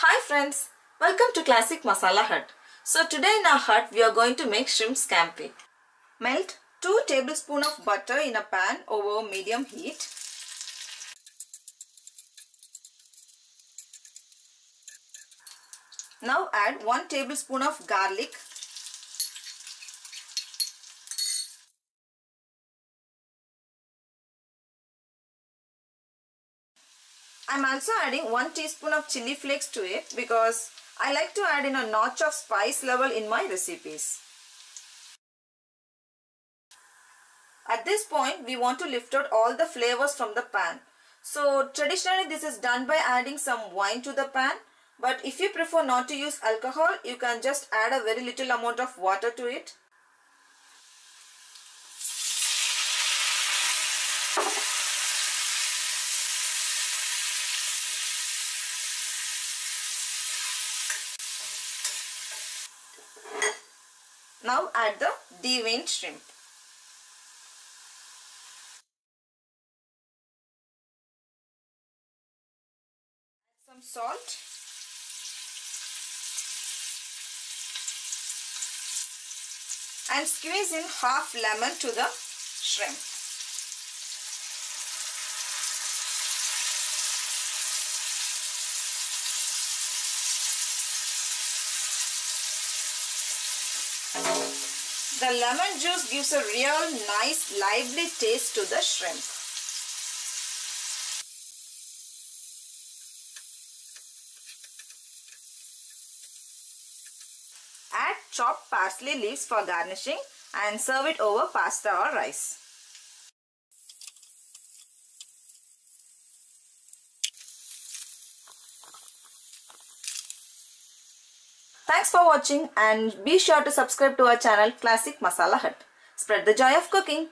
Hi friends, welcome to Classic Masala Hut. So today in our hut we are going to make shrimp scampi. Melt 2 tablespoons of butter in a pan over medium heat. Now add 1 tablespoon of garlic I'm also adding 1 teaspoon of chili flakes to it because I like to add in a notch of spice level in my recipes. At this point we want to lift out all the flavors from the pan. So traditionally this is done by adding some wine to the pan but if you prefer not to use alcohol you can just add a very little amount of water to it. Now add the deveined shrimp. Add some salt. And squeeze in half lemon to the shrimp. The lemon juice gives a real nice lively taste to the shrimp. Add chopped parsley leaves for garnishing and serve it over pasta or rice. Thanks for watching and be sure to subscribe to our channel Classic Masala Hut. Spread the joy of cooking.